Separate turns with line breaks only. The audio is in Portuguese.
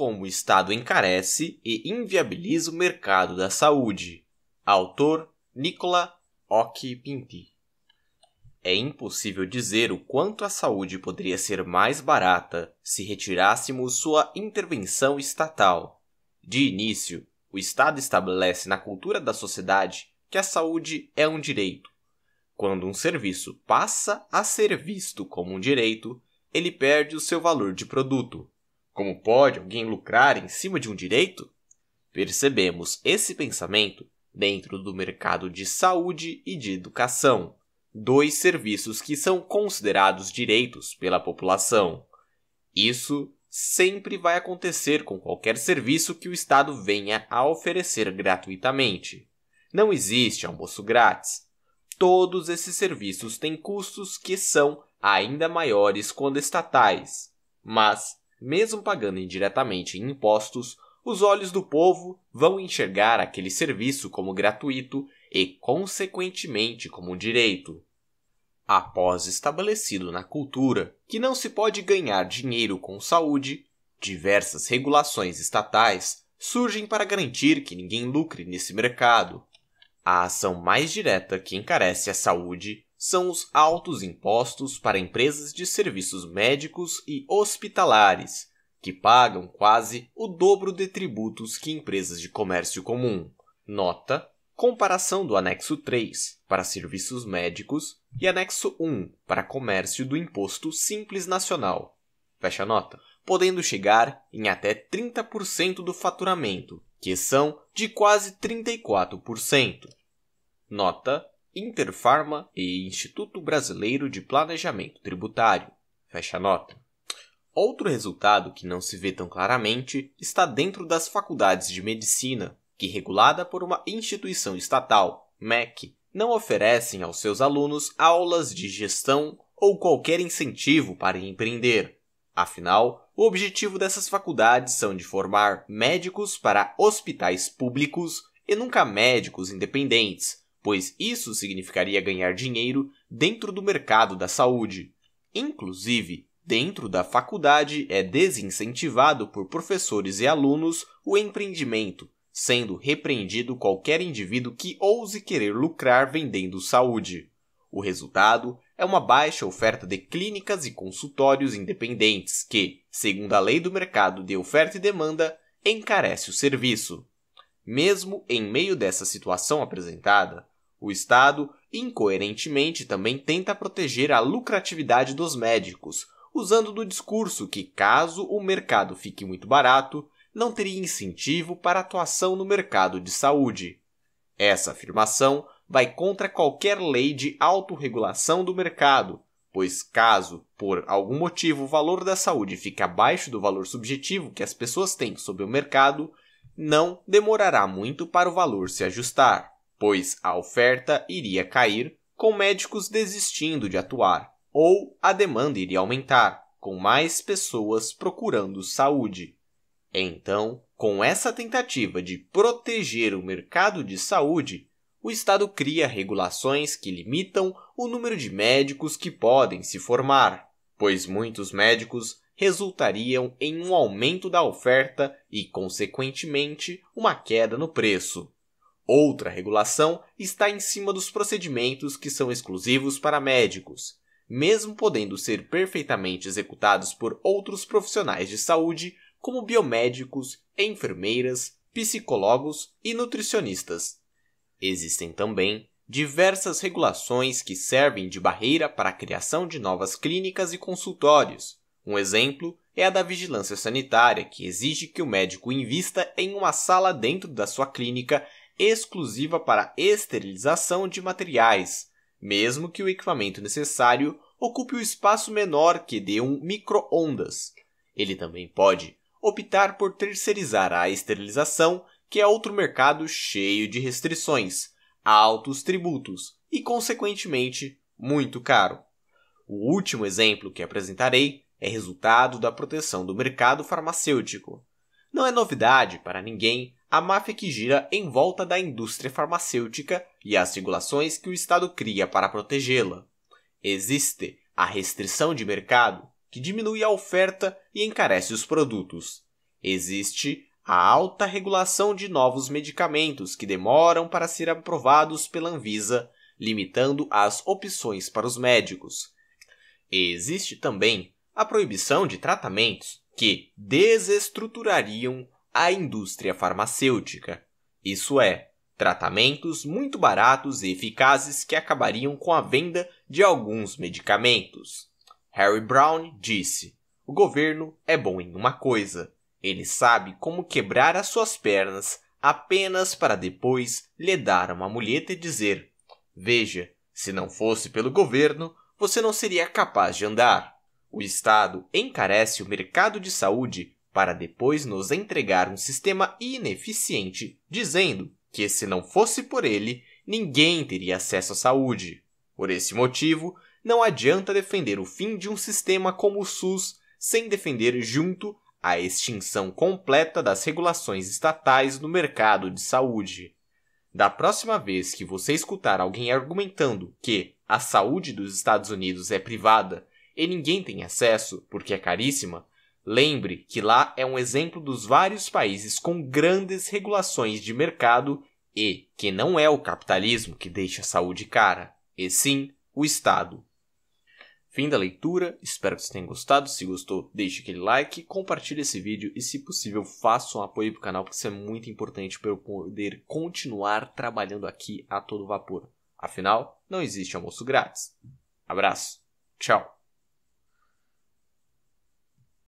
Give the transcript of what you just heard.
como o Estado encarece e inviabiliza o mercado da saúde. Autor Nicola Occhi-Pinti. É impossível dizer o quanto a saúde poderia ser mais barata se retirássemos sua intervenção estatal. De início, o Estado estabelece na cultura da sociedade que a saúde é um direito. Quando um serviço passa a ser visto como um direito, ele perde o seu valor de produto. Como pode alguém lucrar em cima de um direito? Percebemos esse pensamento dentro do mercado de saúde e de educação, dois serviços que são considerados direitos pela população. Isso sempre vai acontecer com qualquer serviço que o Estado venha a oferecer gratuitamente. Não existe almoço grátis. Todos esses serviços têm custos que são ainda maiores quando estatais, mas, mesmo pagando indiretamente em impostos, os olhos do povo vão enxergar aquele serviço como gratuito e, consequentemente, como um direito. Após estabelecido na cultura que não se pode ganhar dinheiro com saúde, diversas regulações estatais surgem para garantir que ninguém lucre nesse mercado. A ação mais direta que encarece a saúde são os altos impostos para empresas de serviços médicos e hospitalares, que pagam quase o dobro de tributos que empresas de comércio comum. Nota comparação do anexo 3 para serviços médicos e anexo 1 para comércio do Imposto Simples Nacional. Fecha nota. Podendo chegar em até 30% do faturamento, que são de quase 34%. Nota Interfarma e Instituto Brasileiro de Planejamento Tributário. Fecha nota. Outro resultado que não se vê tão claramente está dentro das faculdades de medicina, que, regulada por uma instituição estatal, MEC, não oferecem aos seus alunos aulas de gestão ou qualquer incentivo para empreender. Afinal, o objetivo dessas faculdades são de formar médicos para hospitais públicos e nunca médicos independentes, pois isso significaria ganhar dinheiro dentro do mercado da saúde. Inclusive, dentro da faculdade é desincentivado por professores e alunos o empreendimento, sendo repreendido qualquer indivíduo que ouse querer lucrar vendendo saúde. O resultado é uma baixa oferta de clínicas e consultórios independentes que, segundo a lei do mercado de oferta e demanda, encarece o serviço. Mesmo em meio dessa situação apresentada, o Estado, incoerentemente, também tenta proteger a lucratividade dos médicos, usando do discurso que, caso o mercado fique muito barato, não teria incentivo para atuação no mercado de saúde. Essa afirmação vai contra qualquer lei de autorregulação do mercado, pois caso, por algum motivo, o valor da saúde fique abaixo do valor subjetivo que as pessoas têm sobre o mercado, não demorará muito para o valor se ajustar, pois a oferta iria cair, com médicos desistindo de atuar, ou a demanda iria aumentar, com mais pessoas procurando saúde. Então, com essa tentativa de proteger o mercado de saúde, o Estado cria regulações que limitam o número de médicos que podem se formar, pois muitos médicos resultariam em um aumento da oferta e, consequentemente, uma queda no preço. Outra regulação está em cima dos procedimentos que são exclusivos para médicos, mesmo podendo ser perfeitamente executados por outros profissionais de saúde como biomédicos, enfermeiras, psicólogos e nutricionistas. Existem também diversas regulações que servem de barreira para a criação de novas clínicas e consultórios. Um exemplo é a da vigilância sanitária, que exige que o médico invista em uma sala dentro da sua clínica exclusiva para esterilização de materiais, mesmo que o equipamento necessário ocupe o espaço menor que de um micro-ondas. Ele também pode optar por terceirizar a esterilização, que é outro mercado cheio de restrições, altos tributos e, consequentemente, muito caro. O último exemplo que apresentarei é resultado da proteção do mercado farmacêutico. Não é novidade para ninguém a máfia que gira em volta da indústria farmacêutica e as regulações que o Estado cria para protegê-la. Existe a restrição de mercado, que diminui a oferta e encarece os produtos. Existe a alta regulação de novos medicamentos que demoram para ser aprovados pela Anvisa, limitando as opções para os médicos. Existe também a proibição de tratamentos que desestruturariam a indústria farmacêutica. Isso é, tratamentos muito baratos e eficazes que acabariam com a venda de alguns medicamentos. Harry Brown disse: O governo é bom em uma coisa. Ele sabe como quebrar as suas pernas apenas para depois lhe dar uma muleta e dizer: Veja, se não fosse pelo governo, você não seria capaz de andar. O Estado encarece o mercado de saúde para depois nos entregar um sistema ineficiente, dizendo que se não fosse por ele, ninguém teria acesso à saúde. Por esse motivo, não adianta defender o fim de um sistema como o SUS sem defender junto a extinção completa das regulações estatais no mercado de saúde. Da próxima vez que você escutar alguém argumentando que a saúde dos Estados Unidos é privada e ninguém tem acesso porque é caríssima, lembre que lá é um exemplo dos vários países com grandes regulações de mercado e que não é o capitalismo que deixa a saúde cara, e sim o Estado. Fim da leitura, espero que vocês tenham gostado. Se gostou, deixe aquele like, compartilhe esse vídeo e, se possível, faça um apoio para o canal, porque isso é muito importante para eu poder continuar trabalhando aqui a todo vapor. Afinal, não existe almoço grátis. Abraço, tchau!